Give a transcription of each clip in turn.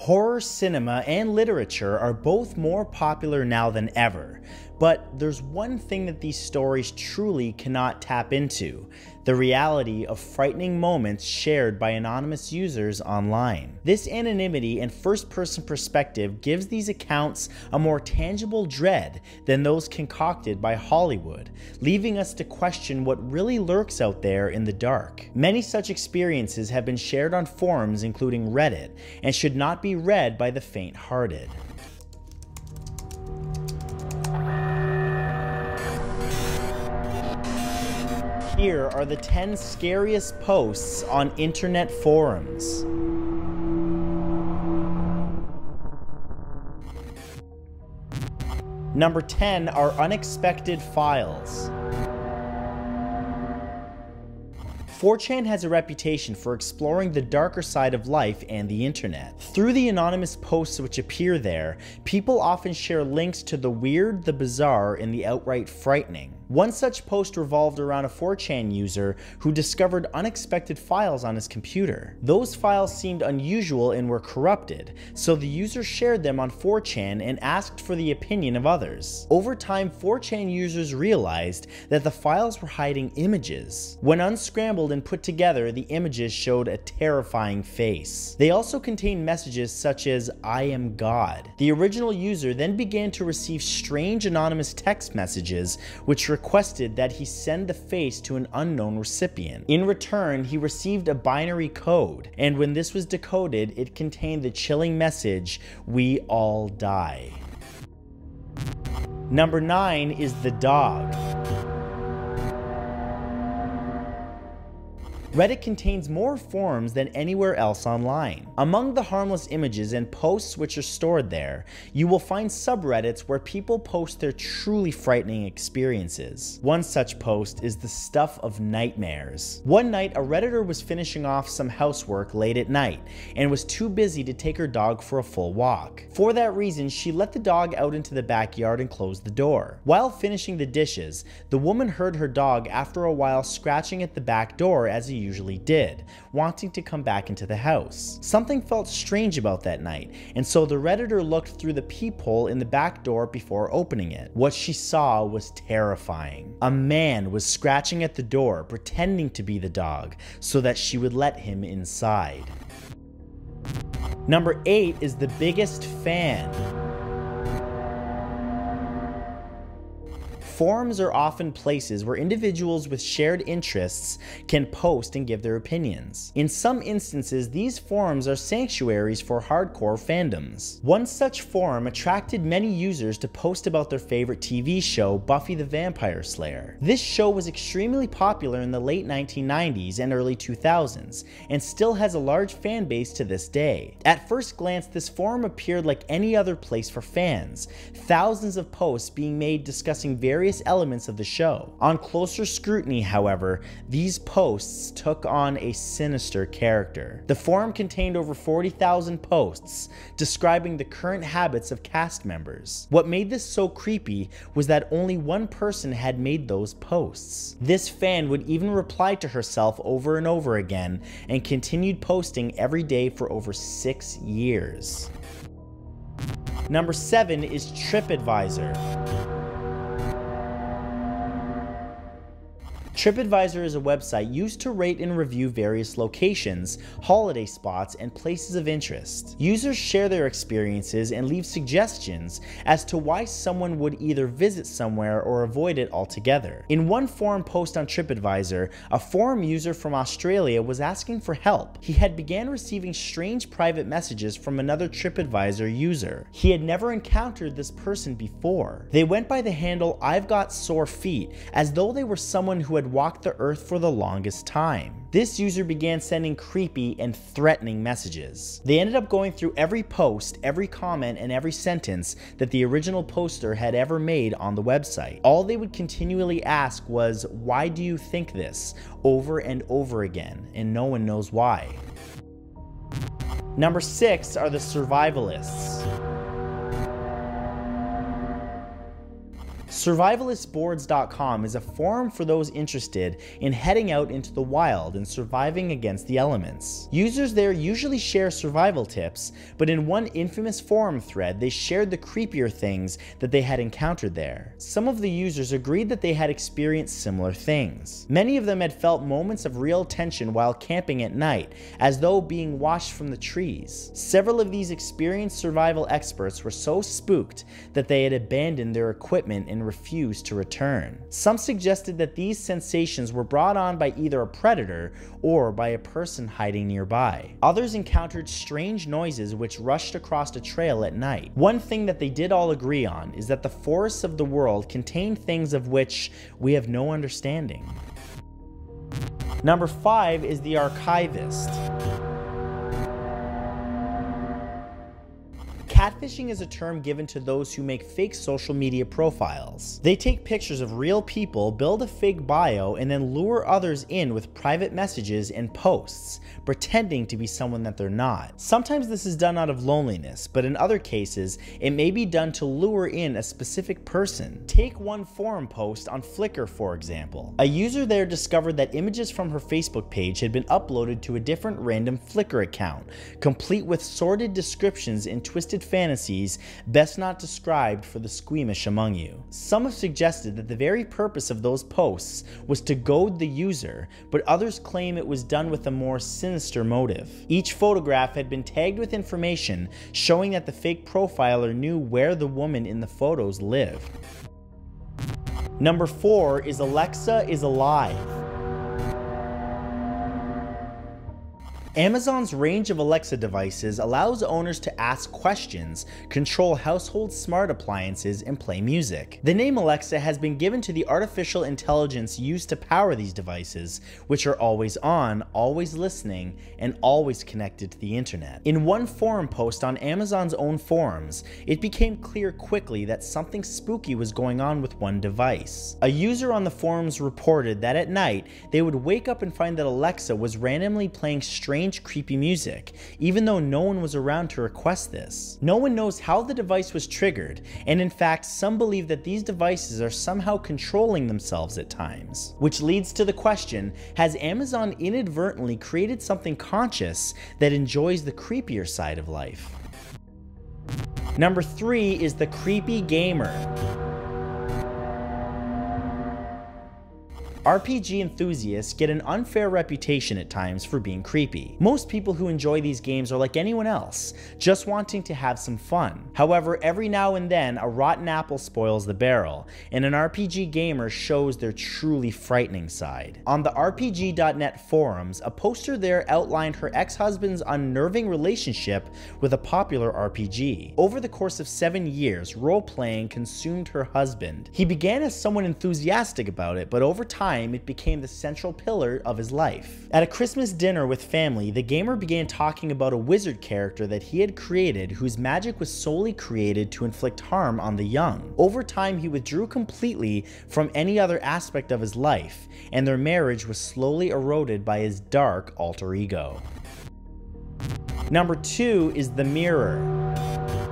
Horror cinema and literature are both more popular now than ever, but there's one thing that these stories truly cannot tap into the reality of frightening moments shared by anonymous users online. This anonymity and first person perspective gives these accounts a more tangible dread than those concocted by Hollywood, leaving us to question what really lurks out there in the dark. Many such experiences have been shared on forums including Reddit and should not be read by the faint hearted. Here are the 10 scariest posts on internet forums. Number 10 are unexpected files. 4chan has a reputation for exploring the darker side of life and the internet. Through the anonymous posts which appear there, people often share links to the weird, the bizarre, and the outright frightening. One such post revolved around a 4chan user who discovered unexpected files on his computer. Those files seemed unusual and were corrupted, so the user shared them on 4chan and asked for the opinion of others. Over time, 4chan users realized that the files were hiding images. When unscrambled and put together, the images showed a terrifying face. They also contained messages such as, I am God. The original user then began to receive strange anonymous text messages which requested that he send the face to an unknown recipient. In return, he received a binary code, and when this was decoded, it contained the chilling message, we all die. Number 9 is the dog. Reddit contains more forums than anywhere else online. Among the harmless images and posts which are stored there, you will find subreddits where people post their truly frightening experiences. One such post is the stuff of nightmares. One night, a redditor was finishing off some housework late at night and was too busy to take her dog for a full walk. For that reason, she let the dog out into the backyard and closed the door. While finishing the dishes, the woman heard her dog after a while scratching at the back door as he usually did, wanting to come back into the house. Something felt strange about that night, and so the redditor looked through the peephole in the back door before opening it. What she saw was terrifying. A man was scratching at the door, pretending to be the dog, so that she would let him inside. Number 8 is the biggest fan. Forums are often places where individuals with shared interests can post and give their opinions. In some instances, these forums are sanctuaries for hardcore fandoms. One such forum attracted many users to post about their favorite TV show, Buffy the Vampire Slayer. This show was extremely popular in the late 1990s and early 2000s, and still has a large fan base to this day. At first glance, this forum appeared like any other place for fans, thousands of posts being made discussing various various elements of the show. On closer scrutiny, however, these posts took on a sinister character. The forum contained over 40,000 posts describing the current habits of cast members. What made this so creepy was that only one person had made those posts. This fan would even reply to herself over and over again and continued posting every day for over six years. Number 7 is TripAdvisor. TripAdvisor is a website used to rate and review various locations, holiday spots, and places of interest. Users share their experiences and leave suggestions as to why someone would either visit somewhere or avoid it altogether. In one forum post on TripAdvisor, a forum user from Australia was asking for help. He had began receiving strange private messages from another TripAdvisor user. He had never encountered this person before. They went by the handle I've got sore feet as though they were someone who had walked the earth for the longest time. This user began sending creepy and threatening messages. They ended up going through every post, every comment, and every sentence that the original poster had ever made on the website. All they would continually ask was, why do you think this? Over and over again, and no one knows why. Number six are the survivalists. Survivalistboards.com is a forum for those interested in heading out into the wild and surviving against the elements. Users there usually share survival tips, but in one infamous forum thread, they shared the creepier things that they had encountered there. Some of the users agreed that they had experienced similar things. Many of them had felt moments of real tension while camping at night, as though being watched from the trees. Several of these experienced survival experts were so spooked that they had abandoned their equipment and refused to return. Some suggested that these sensations were brought on by either a predator or by a person hiding nearby. Others encountered strange noises which rushed across a trail at night. One thing that they did all agree on is that the forests of the world contain things of which we have no understanding. Number 5 is the archivist. Catfishing is a term given to those who make fake social media profiles. They take pictures of real people, build a fake bio, and then lure others in with private messages and posts, pretending to be someone that they're not. Sometimes this is done out of loneliness, but in other cases, it may be done to lure in a specific person. Take one forum post on Flickr, for example. A user there discovered that images from her Facebook page had been uploaded to a different random Flickr account, complete with sordid descriptions and twisted fantasies best not described for the squeamish among you. Some have suggested that the very purpose of those posts was to goad the user, but others claim it was done with a more sinister motive. Each photograph had been tagged with information showing that the fake profiler knew where the woman in the photos lived. Number 4 is Alexa is alive. Amazon's range of Alexa devices allows owners to ask questions, control household smart appliances, and play music. The name Alexa has been given to the artificial intelligence used to power these devices, which are always on, always listening, and always connected to the internet. In one forum post on Amazon's own forums, it became clear quickly that something spooky was going on with one device. A user on the forums reported that at night, they would wake up and find that Alexa was randomly playing strange strange, creepy music, even though no one was around to request this. No one knows how the device was triggered, and in fact, some believe that these devices are somehow controlling themselves at times. Which leads to the question, has Amazon inadvertently created something conscious that enjoys the creepier side of life? Number 3 is the creepy gamer. RPG enthusiasts get an unfair reputation at times for being creepy. Most people who enjoy these games are like anyone else, just wanting to have some fun. However, every now and then a rotten apple spoils the barrel, and an RPG gamer shows their truly frightening side. On the RPG.net forums, a poster there outlined her ex-husband's unnerving relationship with a popular RPG. Over the course of seven years, role-playing consumed her husband. He began as someone enthusiastic about it, but over time time, it became the central pillar of his life. At a Christmas dinner with family, the gamer began talking about a wizard character that he had created whose magic was solely created to inflict harm on the young. Over time, he withdrew completely from any other aspect of his life, and their marriage was slowly eroded by his dark alter ego. Number two is The Mirror.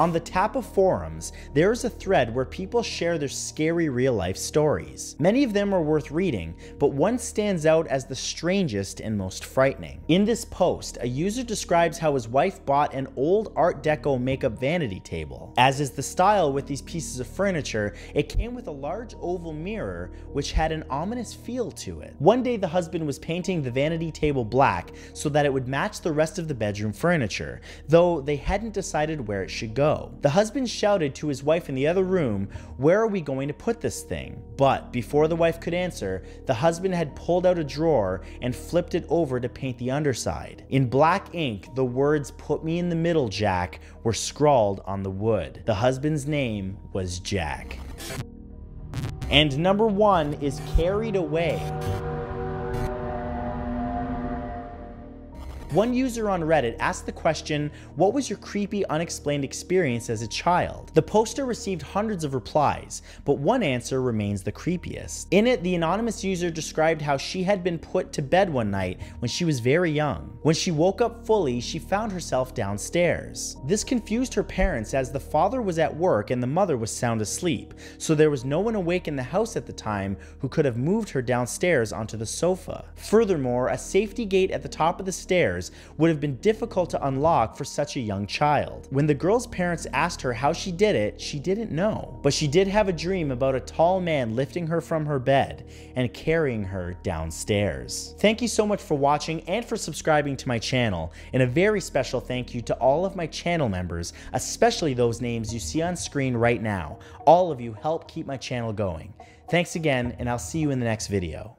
On the Tappa forums, there is a thread where people share their scary real life stories. Many of them are worth reading, but one stands out as the strangest and most frightening. In this post, a user describes how his wife bought an old Art Deco makeup vanity table. As is the style with these pieces of furniture, it came with a large oval mirror which had an ominous feel to it. One day the husband was painting the vanity table black so that it would match the rest of the bedroom furniture, though they hadn't decided where it should go. The husband shouted to his wife in the other room, Where are we going to put this thing? But before the wife could answer, the husband had pulled out a drawer and flipped it over to paint the underside. In black ink, the words Put me in the middle, Jack, were scrawled on the wood. The husband's name was Jack. And number one is Carried Away. One user on Reddit asked the question, What was your creepy, unexplained experience as a child? The poster received hundreds of replies, but one answer remains the creepiest. In it, the anonymous user described how she had been put to bed one night when she was very young. When she woke up fully, she found herself downstairs. This confused her parents as the father was at work and the mother was sound asleep, so there was no one awake in the house at the time who could have moved her downstairs onto the sofa. Furthermore, a safety gate at the top of the stairs would have been difficult to unlock for such a young child. When the girl's parents asked her how she did it, she didn't know. But she did have a dream about a tall man lifting her from her bed and carrying her downstairs. Thank you so much for watching and for subscribing to my channel, and a very special thank you to all of my channel members, especially those names you see on screen right now. All of you help keep my channel going. Thanks again, and I'll see you in the next video.